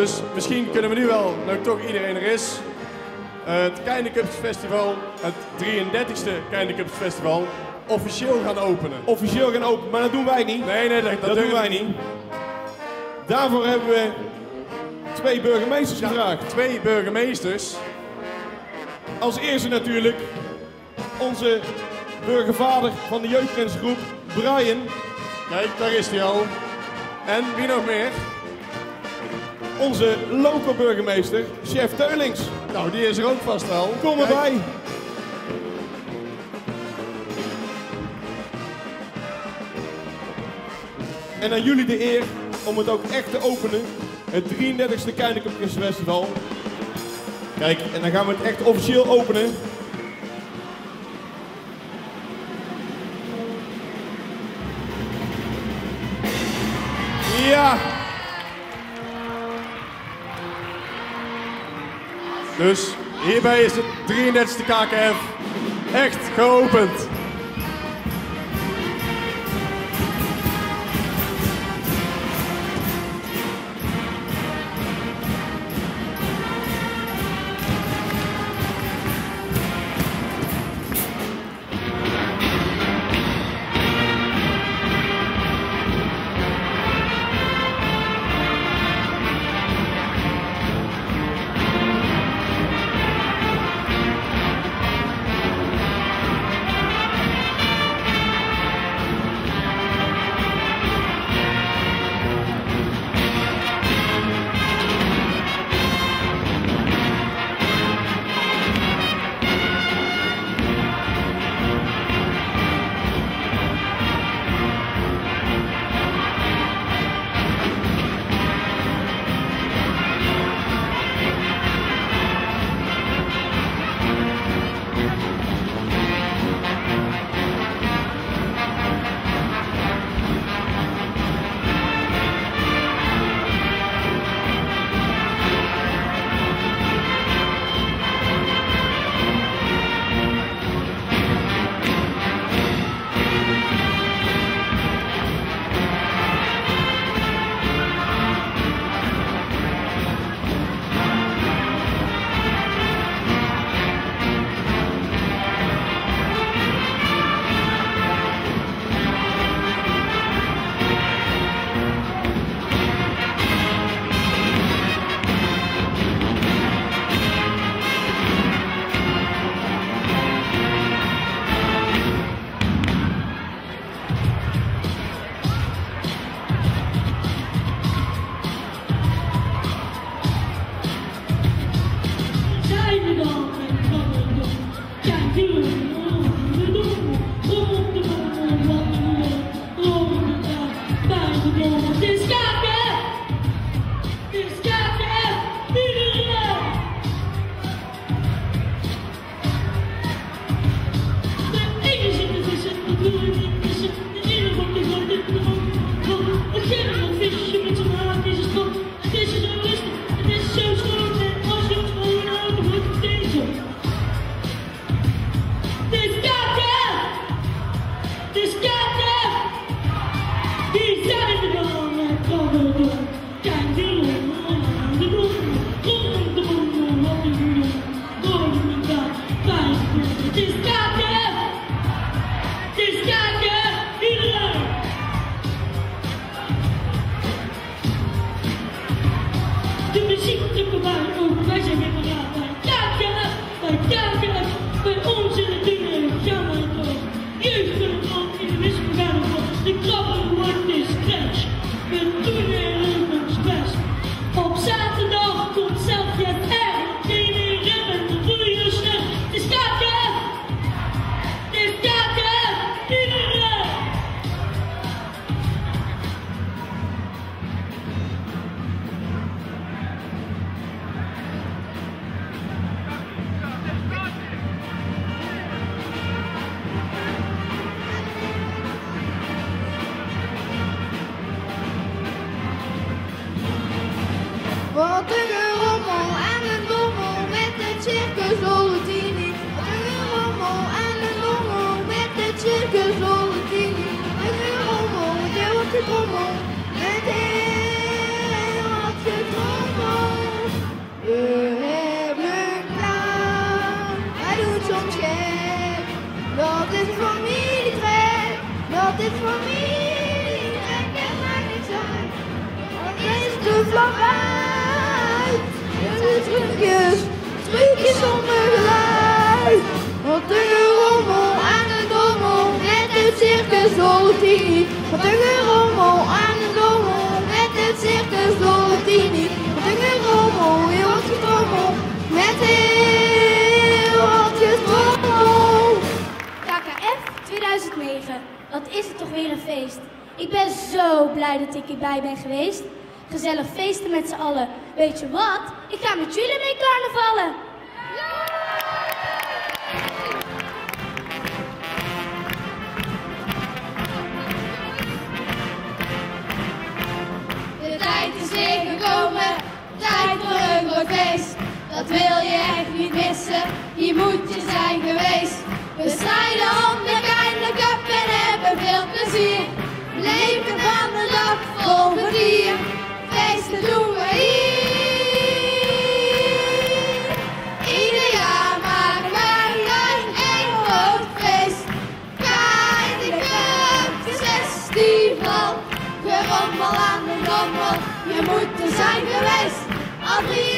Dus misschien kunnen we nu wel, nou toch iedereen er is, het Cups Festival, het 33ste Cups Festival, officieel gaan openen. Officieel gaan openen, maar dat doen wij niet. Nee, nee, dat, Dat doen wij niet. Daarvoor hebben we twee burgemeesters gevraagd. Twee burgemeesters. Als eerste natuurlijk onze burgervader van de jeugdgrensgroep, Brian. Kijk, daar is hij al. En wie nog meer? Onze local burgemeester, chef Teulings. Nou, die is er ook vast wel. Kom erbij. En aan jullie de eer om het ook echt te openen. Het 33ste Keinekup Festival. Kijk, en dan gaan we het echt officieel openen. Ja, Dus hierbij is de 33ste KKF echt geopend. Wat een Wat een gerommel aan de dommel, met het circus Dolotini. Wat een gerommel, heel wat getrommel, met heel wat getrommel. KKF 2009. Wat is het toch weer een feest. Ik ben zo blij dat ik hierbij ben geweest. Gezellig feesten met z'n allen. Weet je wat? Ik ga met jullie mee carnavallen. Dat wil je echt niet missen, hier moet je zijn geweest. We strijden om de kleine cup en hebben veel plezier. Leven van de dag vol vertier, feesten doen we hier. Ieder jaar maken wij een groot feest. Kijk, de cup festival, gerommel aan de dommel, je moet er zijn geweest. Al 33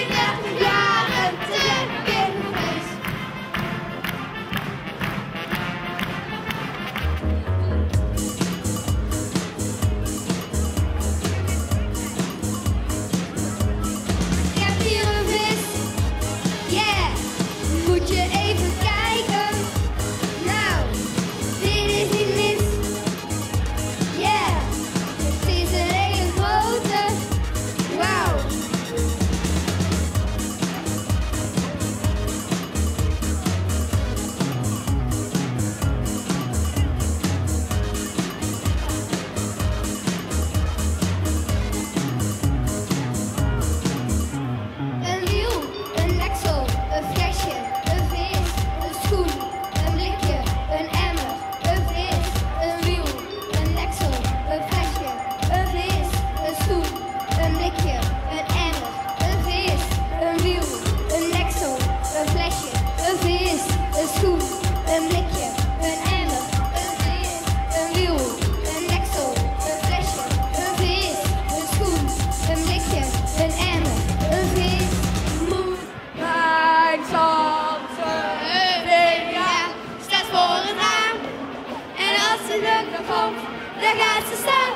ze staan.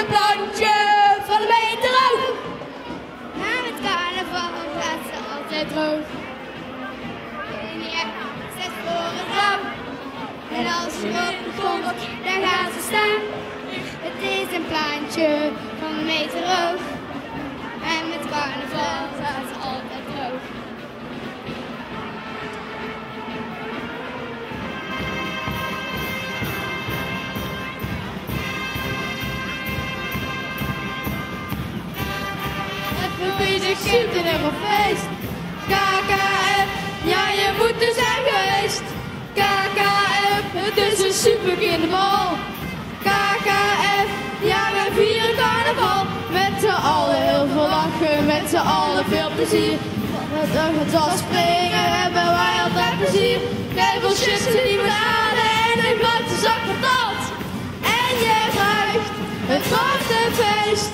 Op plantje van de meter hoog. Maar met carnaval gaat ze altijd droog. Ja, staat voor het raam. En als er komt, dan gaat ze staan. Het is een plantje van een meter hoog. En met carnaval staat ze altijd bezig en een feest. KKF, ja je moet er zijn geweest. KKF, het is een super kinderbal. KKF, ja we vieren carnaval. Met z'n allen heel veel lachen, met z'n allen veel plezier. Het, het was springen, hebben wij altijd plezier. Shirtsen die we aan en een grote zak patat. En je ruikt het grootste feest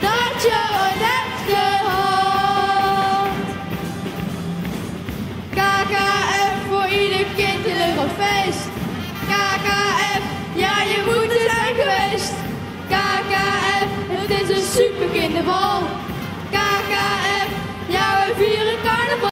dat je ooit hebt je moet er